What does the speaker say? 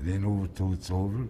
Then over till it's over.